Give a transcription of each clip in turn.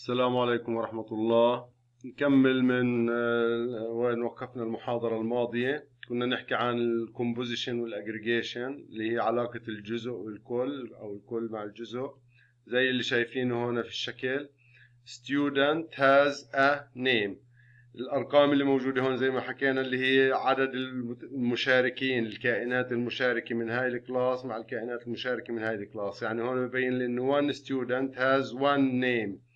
السلام عليكم ورحمة الله. نكمل من آه، وين وقفنا المحاضرة الماضية. كنا نحكي عن ال composition وال aggregation اللي هي علاقة الجزء والكل أو الكل مع الجزء. زي اللي شايفينه هنا في الشكل. Student has a name. الأرقام اللي موجودة هون زي ما حكينا اللي هي عدد المشاركين الكائنات المشاركة من هاي ال class مع الكائنات المشاركة من هاي ال class. يعني هون ببين لي one student has one name.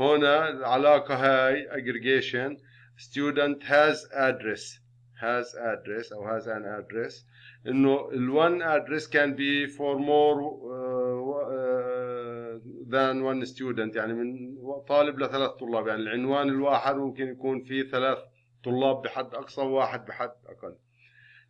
هنا العلاقة هاي aggregation student has address. Has address أو has an address. إنه ال one address can be for more uh, than one student. يعني من طالب لثلاث طلاب. يعني العنوان الواحد ممكن يكون فيه ثلاث طلاب بحد أقصى وواحد بحد أقل.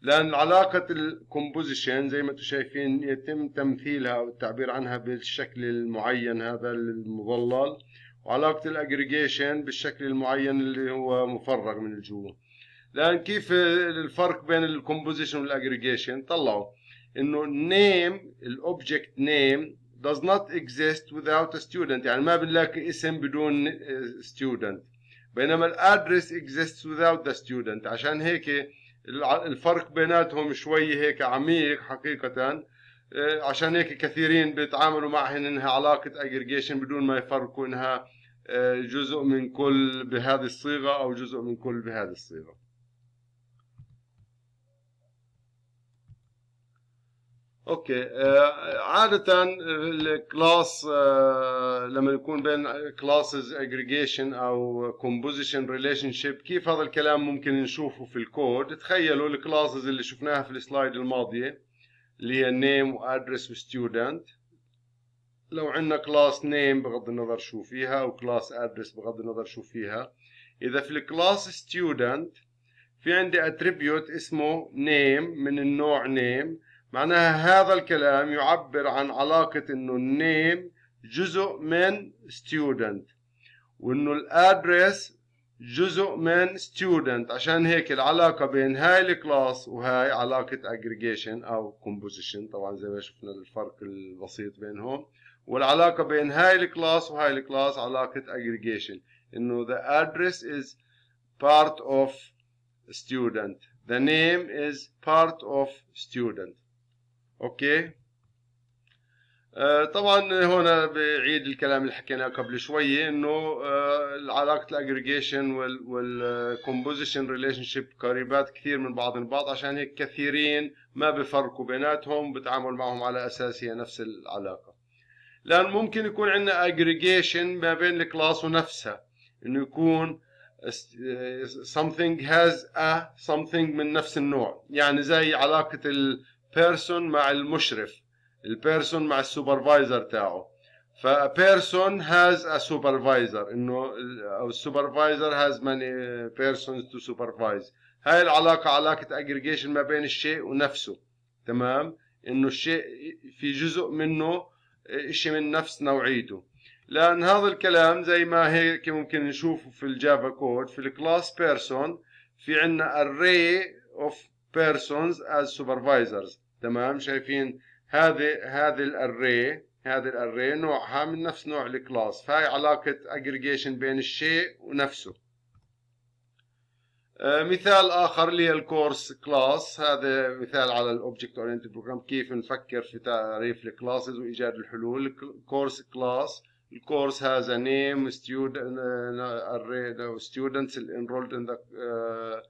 لأن علاقة الكومبوزيشن زي ما أنتم شايفين يتم تمثيلها أو التعبير عنها بالشكل المعين هذا المظلل. وعلاقة الاجريجيشن بالشكل المعين اللي هو مفرغ من الجوا لأن كيف الفرق بين ال composition وال aggregation طلعوا إنه name ال object name does not exist without a student. يعني ما بنلاقي اسم بدون student. بينما ال address exists without the student. عشان هيك الفرق بيناتهم شوي هيك عميق حقيقة عشان هيك كثيرين بيتعاملوا معها إنها علاقة اجريجيشن بدون ما يفرقوا إنها آه، جزء من كل بهذه الصيغة أو جزء من كل بهذه الصيغة. okay آه، عادة ال class لما يكون بين classes aggregation أو composition relationship كيف هذا الكلام ممكن نشوفه في الكود؟ تخيلوا ال classes اللي شفناها في ال slide الماضية. اللي name و address و student لو عندنا class name بغض النظر شو فيها و class address بغض النظر شو فيها. إذا في ال class student في عندي attribute اسمه name من النوع name. معناها هذا الكلام يعبر عن علاقة إنه name جزء من student. وإنه ال address جزء من student. عشان هيك العلاقة بين هاي ال class وهاي علاقة aggregation أو composition. طبعا زي ما شفنا الفرق البسيط بينهم. والعلاقة بين هاي ال class وهاي ال class علاقة aggregation. إنه the address is part of student. The name is part of student. okay okay. آه، طبعا هنا بعيد الكلام اللي حكيناه قبل شوية إنه علاقه ال aggregation وال composition relationship قريبات كثير من بعض البعض عشان هيك كثيرين ما بفرقوا بيناتهم بتعامل معهم على أساس هي نفس العلاقة. لأن ممكن يكون عندنا aggregation ما بين ال class ونفسها. إنه يكون something has a something من نفس النوع. يعني زي علاقة ال person مع المشرف. ال person مع ال supervisor تاعه ف person has a supervisor إنه أو ال supervisor has many persons to supervise هاي العلاقة علاقة اجريجيشن ما بين الشيء ونفسه. تمام؟ إنه الشيء في جزء منه شيء من نفس نوعيته. لأن هذا الكلام زي ما هيك ممكن نشوفه في ال Java code في ال class person في عندنا array of persons as supervisors. تمام؟ شايفين هذه هذه ال array هذه ال array نوعها من نفس نوع ال class. فهي علاقة اجريجيشن بين الشيء ونفسه. آه، مثال آخر هي ال course class هذا مثال على ال object oriented program كيف نفكر في تعريف ال classes وإيجاد الحلول. ال course class ال course array of students enrolled in the uh,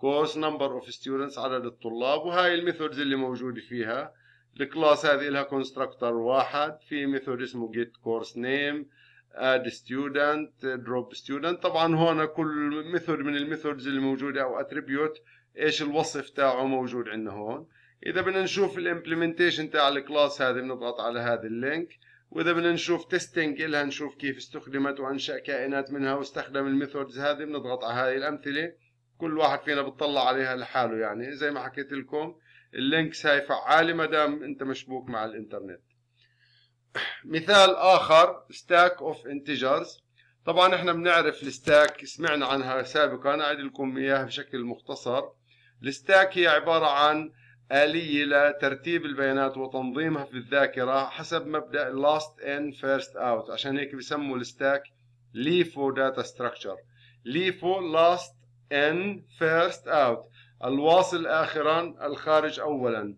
course number of students عدد الطلاب وهاي ال methods اللي موجودة فيها. ال class هذه لها constructor واحد في method اسمه get course name add student drop student. طبعا هون كل method من ال methods اللي موجودة أو attribute إيش الوصف تاعه موجود عندنا هون. إذا بدنا نشوف ال implementation تاع ال class هذه بنضغط على هذا ال link. وإذا بدنا نشوف testing لها نشوف كيف استخدمت وأنشأ كائنات منها واستخدم ال methods هذه بنضغط على هذه الأمثلة. كل واحد فينا بتطلع عليها لحاله يعني زي ما حكيت لكم. ال links هاي فعالة ما دام انت مشبوك مع الانترنت. مثال آخر stack of integers طبعا إحنا بنعرف ال stack سمعنا عنها سابقا أعيد لكم إياها بشكل مختصر. ال stack هي عبارة عن آلية لترتيب البيانات وتنظيمها في الذاكرة حسب مبدأ last in first out. عشان هيك بسموا ال stack LIFO data structure. LIFO last in first out. الواصل آخرا الخارج أولا.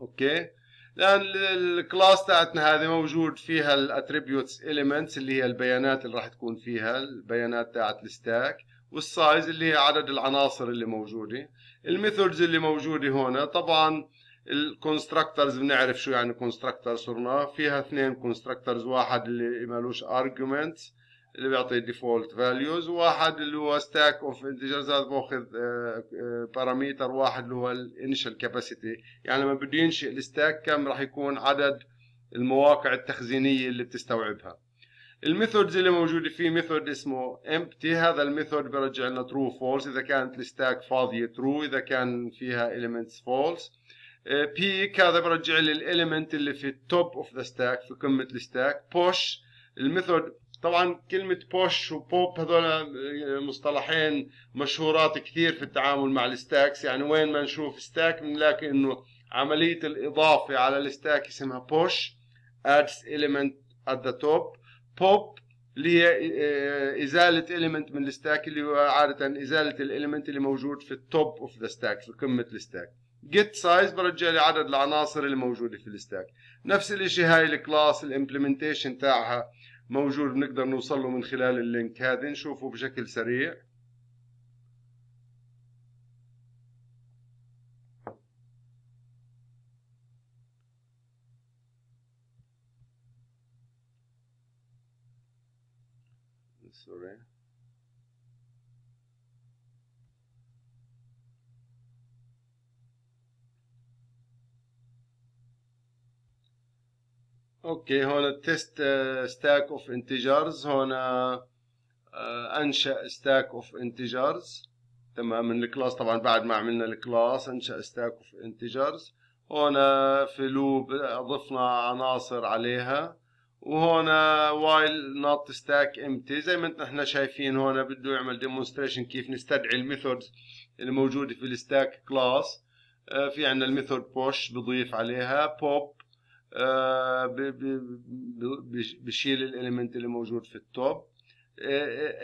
okay؟ لأن ال class تاعتنا هذه موجود فيها ال attributes elements اللي هي البيانات اللي راح تكون فيها البيانات تاعت ال stack وال size اللي هي عدد العناصر اللي موجودة. ال methods اللي موجودة هنا طبعا ال constructors بنعرف شو يعني constructor صرنا فيها اثنين constructors واحد اللي مالوش arguments اللي بيعطي default values وواحد اللي هو stack of integers هذا بأخذ parameter واحد اللي هو ال initial capacity يعني لما بده ينشئ ال stack كم راح يكون عدد المواقع التخزينية اللي بتستوعبها. ال methods اللي موجودة فيه method اسمه empty هذا ال method برجع لنا true false. إذا كانت ال stack فاضية true إذا كان فيها elements false. peek هذا برجع لي ال element اللي في ال top of the stack في قمة ال stack push ال method طبعا كلمة push و pop هذول مصطلحين مشهورات كثير في التعامل مع ال stacks. يعني وين ما نشوف stack بنلاقي إنه عملية الإضافة على ال stack اسمها push adds element at the top. pop اللي هي إزالة element من ال stack اللي هو عادة إزالة ال element اللي موجود في ال top of the stack في قمة ال stack. get size برجع لي عدد العناصر اللي موجودة في ال stack. نفس الإشي هاي ال class ال implementation تاعها. موجود بنقدر نوصل له من خلال ال link هذا نشوفه بشكل سريع. sorry okay هون ال test stack of integers هون انشأ stack of integers تمام من ال class طبعا بعد ما عملنا ال class انشأ stack of integers هون في loop اضفنا عناصر عليها. وهون while not stack empty زي ما إحنا شايفين هون بده يعمل demonstration كيف نستدعي ال methods اللي موجودة في ال stack class في عندنا ال method push بضيف عليها بوب بشيل ال element اللي موجود في ال top.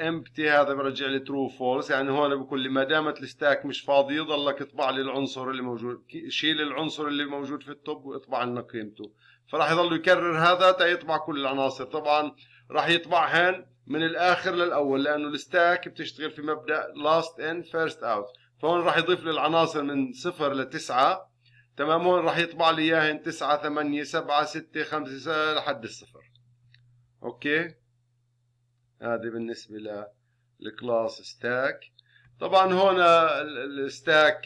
empty هذا برجع لي true false يعني هون بقول لي ما دامت ال stack مش فاضي يضلك اطبع لي العنصر اللي موجود. شيل العنصر اللي موجود في ال top واطبع لنا قيمته. فراح يضل يكرر هذا تا يطبع كل العناصر. طبعا راح يطبعهن من الآخر للأول لأنه ال stack بتشتغل في مبدأ last in first out فهون راح يضيف لي العناصر من صفر لتسعة. تمام هون راح يطبع لي إياهن 9 8 7 6 5 لحد الصفر. okay؟ هذه بالنسبة لل class stack. طبعا هون ال stack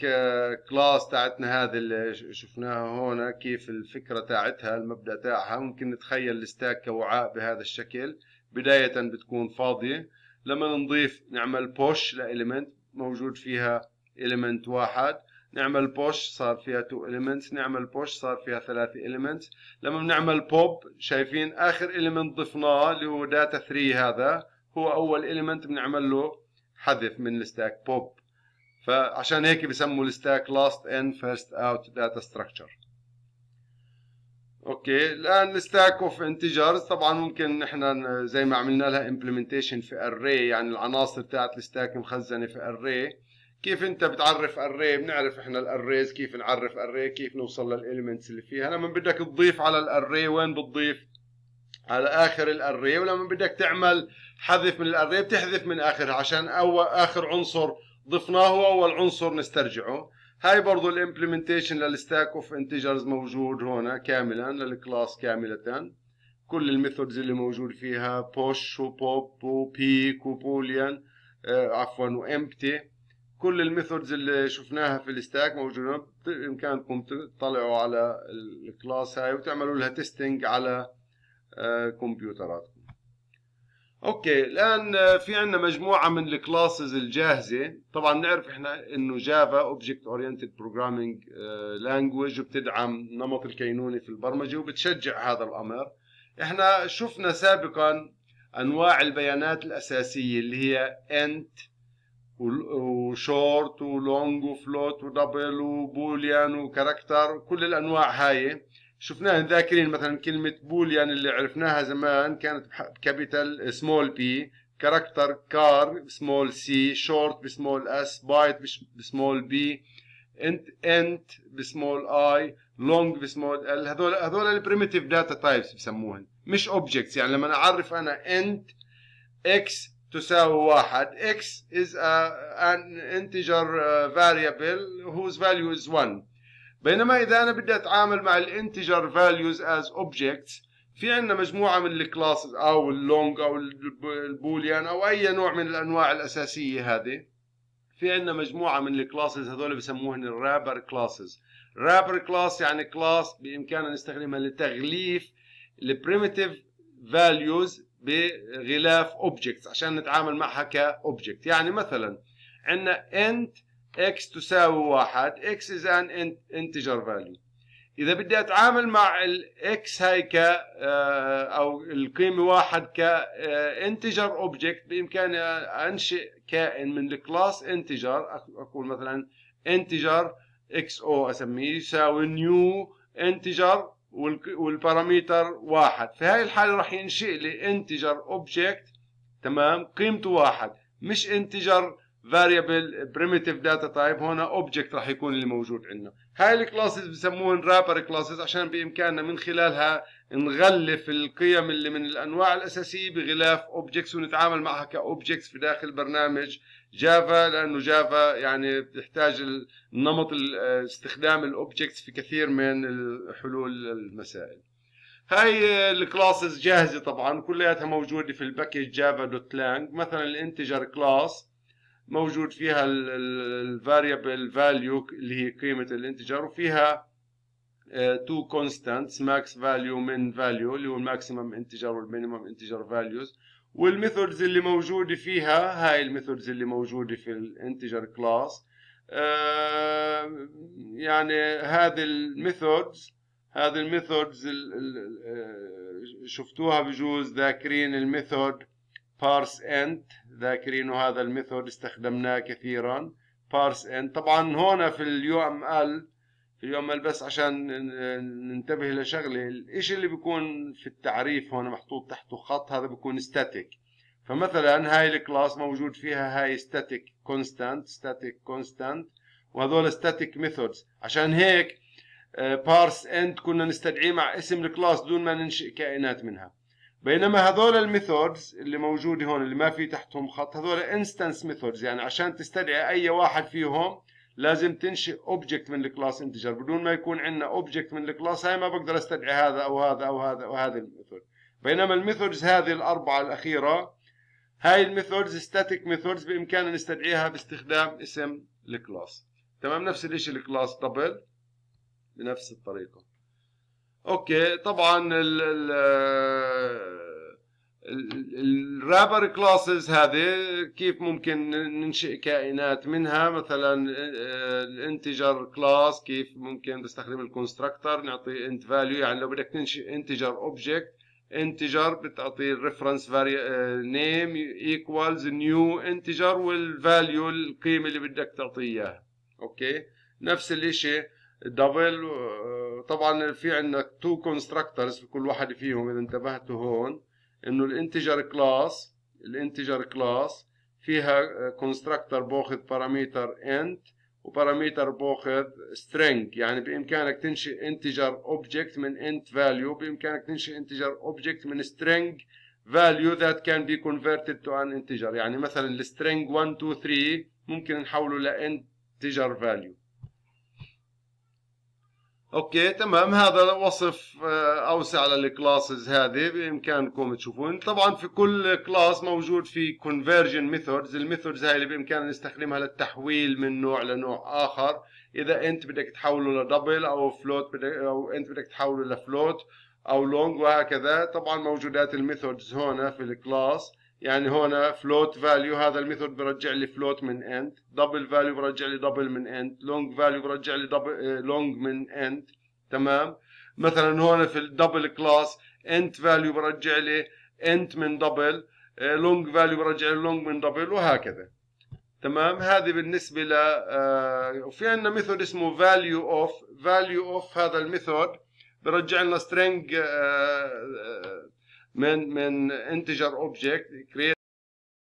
class تاعتنا هذه اللي شفناها هون كيف الفكرة تاعتها المبدأ تاعها. ممكن نتخيل ال stack كوعاء بهذا الشكل. بداية بتكون فاضية. لما نضيف نعمل push ل element موجود فيها element واحد. نعمل push صار فيها two elements. نعمل push صار فيها ثلاثة elements. لما بنعمل بوب شايفين آخر element ضفناه اللي هو data 3 هذا. هو أول element بنعمل له حذف من ال stack pop فعشان هيك بسموا ال stack last in first out data structure. okay الآن ال stack of integers طبعا ممكن إحنا زي ما عملنا لها implementation في array يعني العناصر تاعت ال stack مخزنة في array. كيف انت بتعرف array بنعرف إحنا ال arrays كيف نعرف array كيف نوصل لل elements اللي فيها؟ لما بدك تضيف على ال array وين بتضيف؟ على آخر ال array ولما بدك تعمل حذف من ال array بتحذف من آخرها عشان اول آخر عنصر ضفناه هو اول عنصر نسترجعه. هاي برضو ال implementation لل stack of integers موجود هنا كاملا لل class كاملة كل ال methods اللي موجود فيها push و pop و peek و boolean آه عفوا و empty كل ال methods اللي شفناها في ال stack موجودة. بإمكانكم تطلعوا على ال class هاي وتعملوا لها testing على آه، كمبيوتراتكم. okay الآن آه، في عندنا مجموعة من ال classes الجاهزة. طبعا نعرف إحنا إنه جافا object oriented programming language وبتدعم نمط الكينوني في البرمجة وبتشجع هذا الأمر. إحنا شفنا سابقا أنواع البيانات الأساسية اللي هي انت وشورت ولونج وفلوت ودبل وبوليان وكاركتر كل الأنواع هاي. شفناها ذاكرين مثلا كلمة boolean اللي عرفناها زمان كانت capital small b character char ب small c short ب small s byte ب small b int int ب small i long ب small l هذول هذول ال primitive data types بسموهن مش objects يعني لما أعرف أنا int x تساوي واحد. X is a, an integer variable whose value is 1 بينما إذا أنا بدي أتعامل مع ال integer values as objects في عندنا مجموعة من ال classes أو ال long أو ال boolean أو أي نوع من الأنواع الأساسية هذه. في عندنا مجموعة من ال classes هذول بسموهن ال wrapper classes wrapper class يعني class بإمكاننا نستخدمها لتغليف ال primitive values بغلاف objects عشان نتعامل معها ك object يعني مثلا عندنا int x تساوي واحد x is an integer value. إذا بدي أتعامل مع ال x هاي ك آه، أو القيمة واحد ك integer object بإمكاني أنشئ كائن من ال class Integer أقول مثلا Integer x أو أسميه يساوي new Integer وال parameter واحد. في هاي الحالة راح ينشئ لي integer object تمام؟ قيمته واحد. مش integer variable primitive data type هنا object راح يكون اللي موجود عندنا. هاي ال classes بسموهن wrapper classes عشان بإمكاننا من خلالها نغلف القيم اللي من الأنواع الأساسية بغلاف objects ونتعامل معها ك objects في داخل برنامج جافا لأنه جافا يعني بتحتاج نمط استخدام ال objects في كثير من حلول المسائل. هاي ال classes جاهزة طبعا كلياتها موجودة في ال package java dot lang. مثلا ال Integer class موجود فيها ال variable value اللي هي قيمة ال integer وفيها two constants max value min value اللي هو ال maximum integer وال minimum integer values وال methods اللي موجوده فيها هاي ال methods اللي موجوده في ال Integer class آه يعني هذه ال methods هذه ال methods آه، شفتوها بجوز ذاكرين ال method parse int ذاكرين هذا ال method استخدمناه كثيرا parse int طبعا هون في ال UML في ال UML بس عشان ننتبه لشغله الاشي اللي بيكون في التعريف هون محطوط تحته خط؟ هذا بيكون static فمثلا هاي ال class موجود فيها هاي static constant static constant وهذول static methods عشان هيك parse آه، int كنا نستدعيه مع اسم ال class دون ما ننشئ كائنات منها. بينما هذول ال methods اللي موجوده هون اللي ما في تحتهم خط هذول instance methods يعني عشان تستدعي أي واحد فيهم لازم تنشئ object من ال class Integer بدون ما يكون عندنا object من ال class هاي ما بقدر استدعي هذا أو هذا أو هذا أو هذا ال method. بينما ال methods هذه الأربعة الأخيرة هاي ال methods static methods بإمكاننا نستدعيها باستخدام اسم ال class. تمام؟ نفس الشيء ال class Double بنفس الطريقة. okay طبعا ال ال wrapper classes هذه كيف ممكن ننشئ كائنات منها؟ مثلا ال Integer class كيف ممكن بستخدم ال constructor نعطي int value يعني لو بدك تنشئ integer object Integer بتعطي ال reference name equals new Integer وال value القيمة اللي بدك تعطيه إياها. okay؟ نفس الشيء double طبعا في عندنا two constructors في كل واحد فيهم إذا انتبهتوا هون. إنه ال Integer class ال Integer class فيها constructor باخذ parameter int و parameter باخذ string. يعني بإمكانك تنشئ integer object من int value بإمكانك تنشئ integer object من string value that can be converted to an integer. يعني مثلا ال string 1 2 3 ممكن نحوله ل integer value. okay تمام. هذا وصف آه، أوسع لل classes هذه بإمكانكم تشوفون. طبعا في كل class موجود في conversion methods ال methods هاي اللي بإمكاننا نستخدمها للتحويل من نوع لنوع آخر. إذا أنت بدك تحوله ل double أو float بدك أو أنت بدك تحوله ل float أو long وهكذا طبعا موجودات ال methods هنا في ال class يعني هون float value هذا ال method برجع لي float من int double value برجع لي double من int long value برجع لي double long من int تمام؟ مثلا هون في ال Double class int value برجع لي int من double long value برجع لي long من double وهكذا. تمام؟ هذه بالنسبة ل آه وفي عندنا method اسمه value of فاليو اوف هذا الميثود برجع لنا آه من من object create